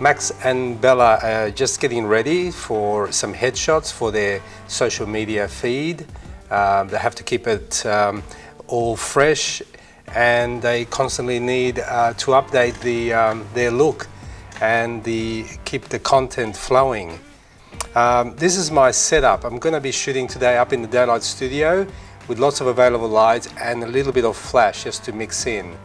Max and Bella are just getting ready for some headshots for their social media feed. Um, they have to keep it um, all fresh and they constantly need uh, to update the, um, their look and the, keep the content flowing. Um, this is my setup. I'm going to be shooting today up in the daylight studio with lots of available lights and a little bit of flash just to mix in.